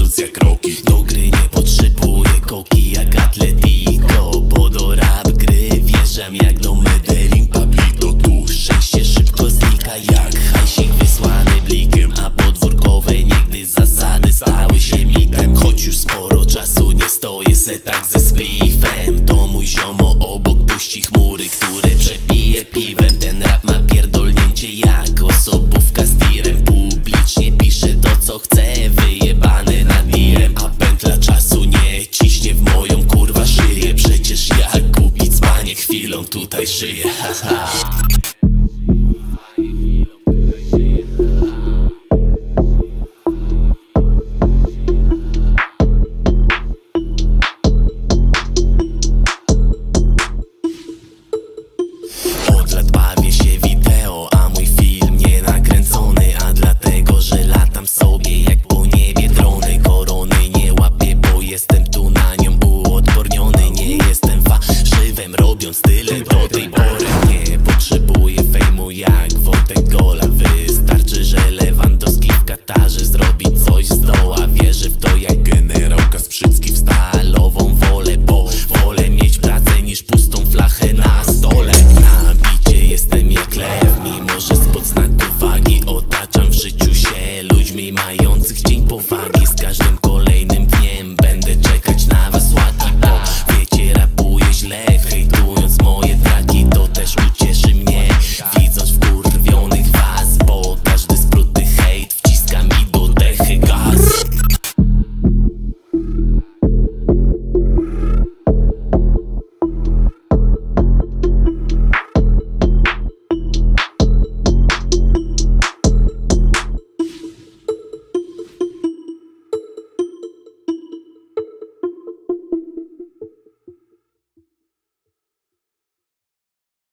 Patrząc jak roki Do gry nie potrzebuję koki jaka tutaj żyje, haha. mających dzień powagi z każdym kolejnym.